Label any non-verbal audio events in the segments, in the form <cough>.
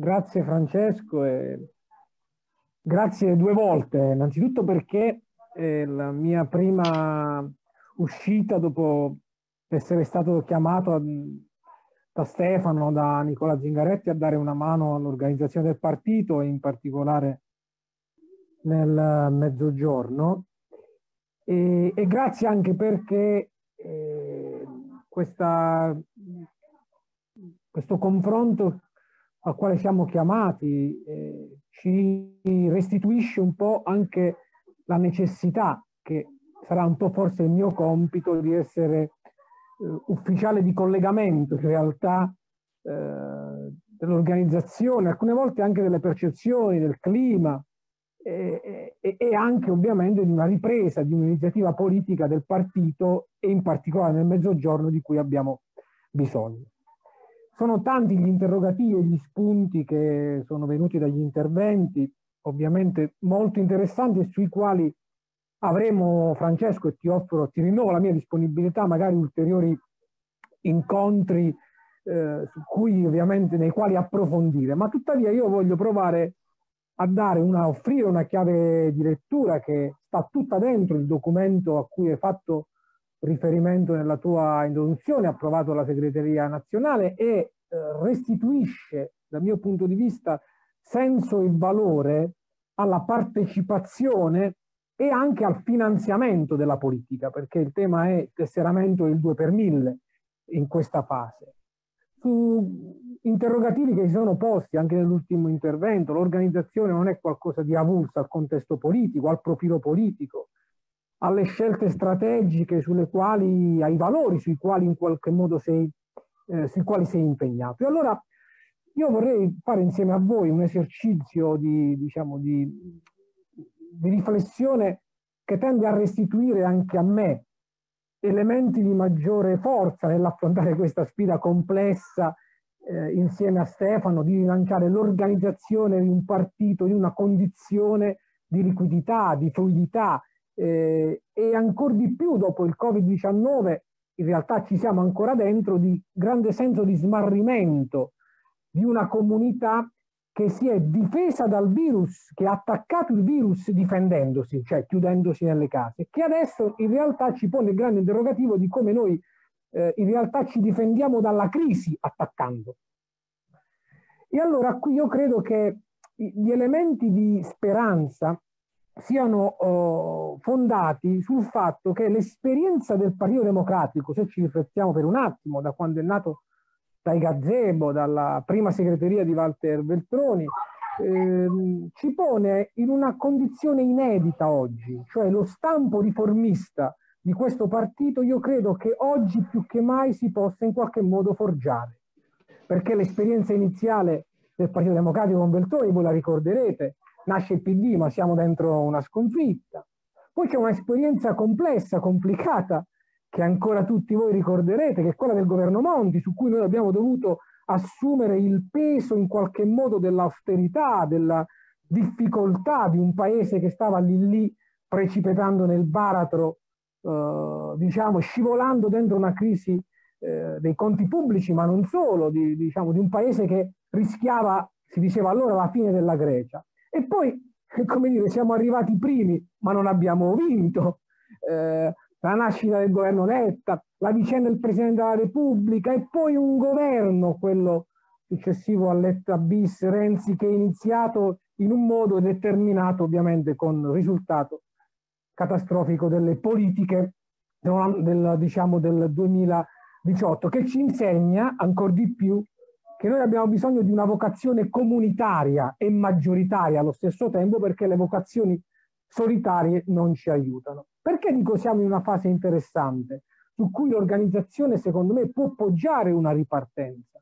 grazie Francesco e grazie due volte, innanzitutto perché è la mia prima uscita dopo essere stato chiamato da Stefano, da Nicola Zingaretti a dare una mano all'organizzazione del partito e in particolare nel mezzogiorno. E, e grazie anche perché eh, questa, questo confronto al quale siamo chiamati eh, ci restituisce un po' anche la necessità, che sarà un po' forse il mio compito, di essere eh, ufficiale di collegamento in realtà eh, dell'organizzazione, alcune volte anche delle percezioni, del clima e, e, e anche ovviamente di una ripresa di un'iniziativa politica del partito e in particolare nel mezzogiorno di cui abbiamo bisogno. Sono tanti gli interrogativi e gli spunti che sono venuti dagli interventi, ovviamente molto interessanti e sui quali avremo, Francesco, e ti offro, ti rinnovo la mia disponibilità, magari ulteriori incontri eh, nei quali approfondire, ma tuttavia io voglio provare a dare una, offrire una chiave di lettura che sta tutta dentro il documento a cui hai fatto riferimento nella tua introduzione approvato dalla segreteria nazionale e eh, restituisce dal mio punto di vista senso e valore alla partecipazione e anche al finanziamento della politica, perché il tema è tesseramento il 2 per 1000 in questa fase. Su interrogativi che si sono posti anche nell'ultimo intervento, l'organizzazione non è qualcosa di avulso al contesto politico, al profilo politico, alle scelte strategiche sulle quali, ai valori sui quali in qualche modo sei, eh, sui quali sei impegnato. E allora io vorrei fare insieme a voi un esercizio di, diciamo, di, di riflessione che tende a restituire anche a me elementi di maggiore forza nell'affrontare questa sfida complessa eh, insieme a Stefano di rilanciare l'organizzazione di un partito in una condizione di liquidità, di fluidità, eh, e ancora di più dopo il Covid-19, in realtà ci siamo ancora dentro, di grande senso di smarrimento di una comunità che si è difesa dal virus, che ha attaccato il virus difendendosi, cioè chiudendosi nelle case, che adesso in realtà ci pone il grande interrogativo di come noi eh, in realtà ci difendiamo dalla crisi attaccando. E allora qui io credo che gli elementi di speranza siano uh, fondati sul fatto che l'esperienza del Partito Democratico, se ci riflettiamo per un attimo, da quando è nato dai gazebo, dalla prima segreteria di Walter Veltroni, ehm, ci pone in una condizione inedita oggi, cioè lo stampo riformista di questo partito io credo che oggi più che mai si possa in qualche modo forgiare, perché l'esperienza iniziale del Partito Democratico con Veltroni, voi la ricorderete, nasce il PD ma siamo dentro una sconfitta. Poi c'è un'esperienza complessa, complicata, che ancora tutti voi ricorderete, che è quella del governo Monti, su cui noi abbiamo dovuto assumere il peso in qualche modo dell'austerità, della difficoltà di un paese che stava lì lì precipitando nel baratro, eh, diciamo, scivolando dentro una crisi eh, dei conti pubblici, ma non solo, di, diciamo, di un paese che rischiava, si diceva allora, la fine della Grecia. E poi, <laughs> come dire, siamo arrivati primi, ma non abbiamo vinto. Eh, la nascita del governo Letta, la vicenda del Presidente della Repubblica e poi un governo, quello successivo a Letta bis Renzi, che è iniziato in un modo determinato ovviamente con risultato catastrofico delle politiche del, diciamo, del 2018, che ci insegna ancora di più che noi abbiamo bisogno di una vocazione comunitaria e maggioritaria allo stesso tempo perché le vocazioni solitarie non ci aiutano. Perché dico siamo in una fase interessante su cui l'organizzazione secondo me può poggiare una ripartenza?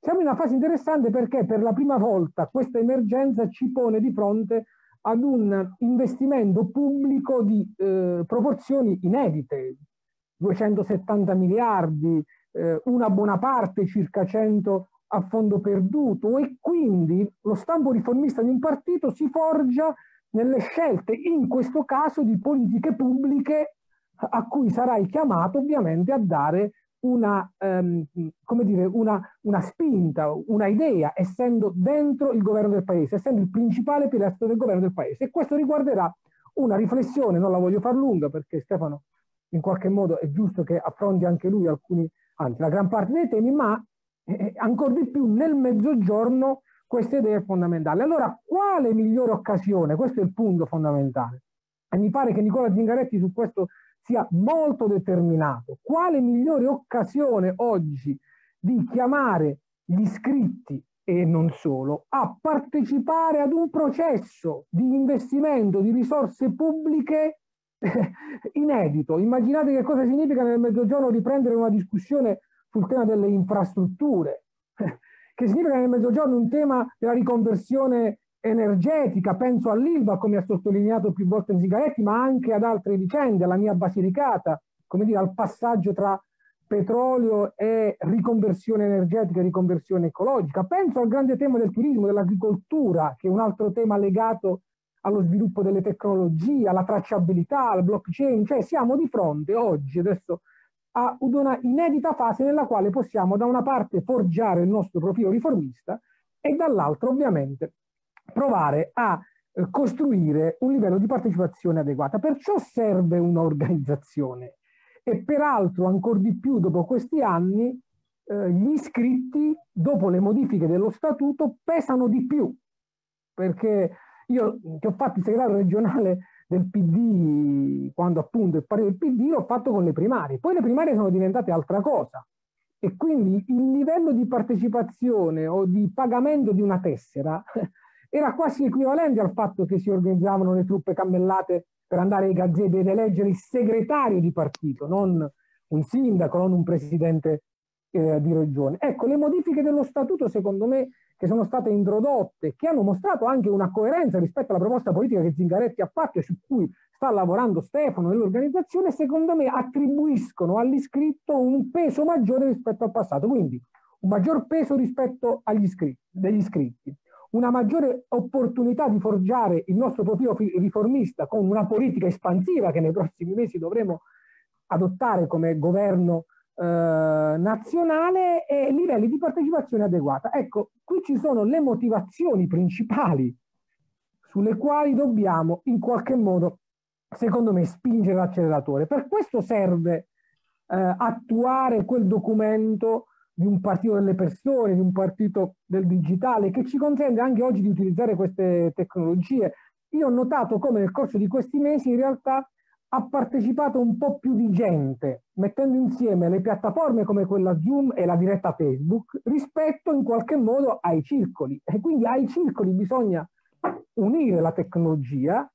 Siamo in una fase interessante perché per la prima volta questa emergenza ci pone di fronte ad un investimento pubblico di eh, proporzioni inedite, 270 miliardi, eh, una buona parte, circa 100 a fondo perduto e quindi lo stampo riformista di un partito si forgia nelle scelte, in questo caso di politiche pubbliche a cui sarai chiamato ovviamente a dare una, um, come dire, una, una spinta, una idea, essendo dentro il governo del paese, essendo il principale pilastro del governo del paese. E questo riguarderà una riflessione, non la voglio far lunga perché Stefano in qualche modo è giusto che affronti anche lui alcuni, anzi la gran parte dei temi, ma ancora di più nel mezzogiorno questa idea è fondamentale. Allora, quale migliore occasione? Questo è il punto fondamentale. E mi pare che Nicola Zingaretti su questo sia molto determinato. Quale migliore occasione oggi di chiamare gli iscritti e non solo a partecipare ad un processo di investimento di risorse pubbliche <laughs> inedito. Immaginate che cosa significa nel mezzogiorno riprendere una discussione sul tema delle infrastrutture, <laughs> che significa nel mezzogiorno un tema della riconversione energetica, penso all'ILVA come ha sottolineato più volte Zigaretti, ma anche ad altre vicende, alla mia Basilicata, come dire, al passaggio tra petrolio e riconversione energetica e riconversione ecologica. Penso al grande tema del turismo, dell'agricoltura, che è un altro tema legato allo sviluppo delle tecnologie, alla tracciabilità, al blockchain, cioè siamo di fronte oggi, adesso, a una inedita fase nella quale possiamo da una parte forgiare il nostro profilo riformista e dall'altra ovviamente provare a eh, costruire un livello di partecipazione adeguata. Perciò serve un'organizzazione e peraltro ancora di più dopo questi anni eh, gli iscritti dopo le modifiche dello statuto pesano di più perché io che ho fatto il segretario regionale del PD quando appunto il partito del PD l'ho fatto con le primarie. Poi le primarie sono diventate altra cosa. E quindi il livello di partecipazione o di pagamento di una tessera <laughs> era quasi equivalente al fatto che si organizzavano le truppe cammellate per andare ai gazzetti ed eleggere il segretario di partito, non un sindaco, non un presidente eh, di regione. Ecco, le modifiche dello statuto, secondo me, che sono state introdotte, che hanno mostrato anche una coerenza rispetto alla proposta politica che Zingaretti ha fatto e su cui sta lavorando Stefano nell'organizzazione, secondo me attribuiscono all'iscritto un peso maggiore rispetto al passato, quindi un maggior peso rispetto agli iscritti, degli iscritti una maggiore opportunità di forgiare il nostro profilo riformista con una politica espansiva che nei prossimi mesi dovremo adottare come governo eh, nazionale e livelli di partecipazione adeguata. Ecco, qui ci sono le motivazioni principali sulle quali dobbiamo in qualche modo, secondo me, spingere l'acceleratore. Per questo serve eh, attuare quel documento di un partito delle persone, di un partito del digitale, che ci consente anche oggi di utilizzare queste tecnologie. Io ho notato come nel corso di questi mesi in realtà ha partecipato un po' più di gente, mettendo insieme le piattaforme come quella Zoom e la diretta Facebook rispetto in qualche modo ai circoli. E quindi ai circoli bisogna unire la tecnologia,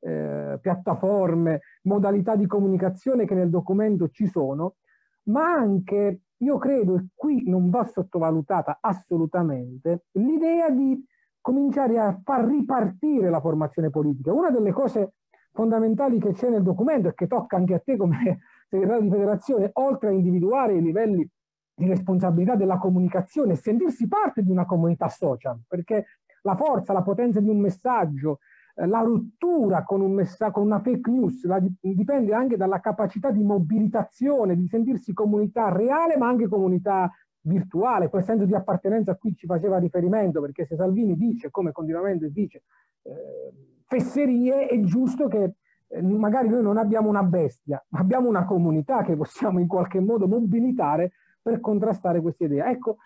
eh, piattaforme, modalità di comunicazione che nel documento ci sono, ma anche io credo, e qui non va sottovalutata assolutamente, l'idea di cominciare a far ripartire la formazione politica. Una delle cose fondamentali che c'è nel documento e che tocca anche a te come <laughs> segretario di federazione, oltre a individuare i livelli di responsabilità della comunicazione, sentirsi parte di una comunità social, perché la forza, la potenza di un messaggio, eh, la rottura con, un messa- con una fake news la, dipende anche dalla capacità di mobilitazione, di sentirsi comunità reale ma anche comunità virtuale, quel senso di appartenenza a cui ci faceva riferimento, perché se Salvini dice, come continuamente dice, eh, fesserie, è giusto che eh, magari noi non abbiamo una bestia, ma abbiamo una comunità che possiamo in qualche modo mobilitare per contrastare queste idee. Ecco,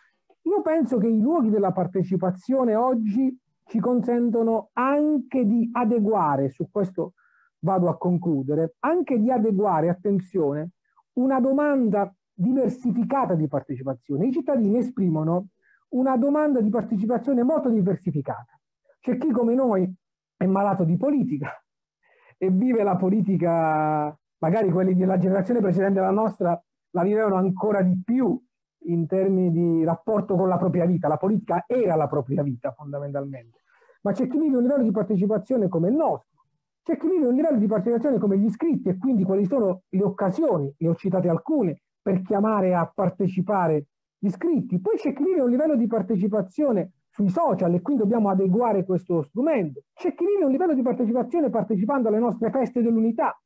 io penso che i luoghi della partecipazione oggi ci consentono anche di adeguare, su questo vado a concludere, anche di adeguare, attenzione, una domanda diversificata di partecipazione. I cittadini esprimono una domanda di partecipazione molto diversificata. C'è chi come noi è malato di politica e vive la politica, magari quelli della generazione precedente alla nostra la vivevano ancora di più in termini di rapporto con la propria vita. La politica era la propria vita fondamentalmente. Ma c'è chi vive un livello di partecipazione come il nostro. C'è chi vive un livello di partecipazione come gli iscritti e quindi quali sono le occasioni, ne ho citate alcune, per chiamare a partecipare gli iscritti. Poi c'è chi vive un livello di partecipazione sui social e quindi dobbiamo adeguare questo strumento. C'è chi vive un livello di partecipazione partecipando alle nostre feste dell'unità,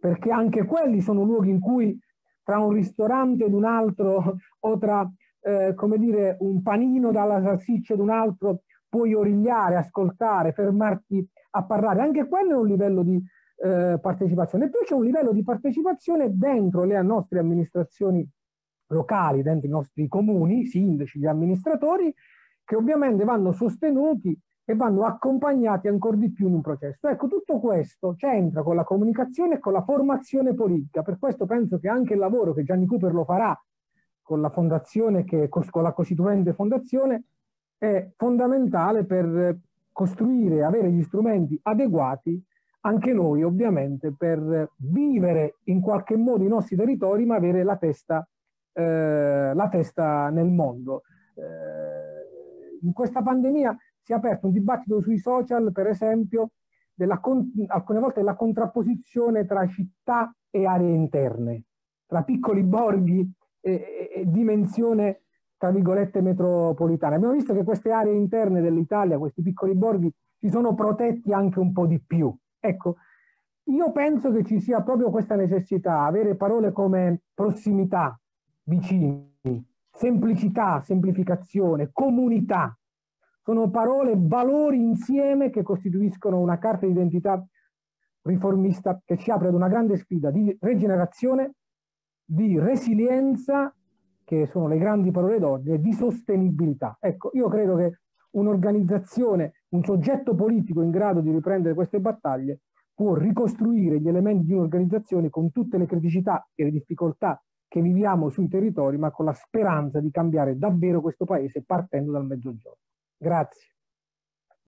perché anche quelli sono luoghi in cui tra un ristorante ed un altro <laughs> o tra, eh, come dire, un panino dalla salsiccia ed un altro, puoi origliare, ascoltare, fermarti a parlare. Anche quello è un livello di eh, partecipazione. E poi c'è un livello di partecipazione dentro le nostre amministrazioni locali, dentro i nostri comuni, sindaci, gli amministratori, che ovviamente vanno sostenuti e vanno accompagnati ancora di più in un processo. Ecco, tutto questo c'entra con la comunicazione e con la formazione politica. Per questo penso che anche il lavoro che Gianni Cooper lo farà con la fondazione, che, con la costituente fondazione, è fondamentale per costruire, avere gli strumenti adeguati anche noi ovviamente per vivere in qualche modo i nostri territori ma avere la testa, eh, la testa nel mondo. Eh, in questa pandemia si è aperto un dibattito sui social, per esempio, della, alcune volte della contrapposizione tra città e aree interne, tra piccoli borghi e, e, e dimensione, tra virgolette, metropolitana. Abbiamo visto che queste aree interne dell'Italia, questi piccoli borghi, si sono protetti anche un po' di più. Ecco, io penso che ci sia proprio questa necessità, avere parole come prossimità, vicini, semplicità, semplificazione, comunità, sono parole, valori insieme che costituiscono una carta di identità riformista che ci apre ad una grande sfida di rigenerazione, di resilienza, che sono le grandi parole d'oggi, e di sostenibilità. Ecco, io credo che un'organizzazione, un soggetto politico in grado di riprendere queste battaglie può ricostruire gli elementi di un'organizzazione con tutte le criticità e le difficoltà che viviamo sui territori, ma con la speranza di cambiare davvero questo paese partendo dal mezzogiorno. Grazie.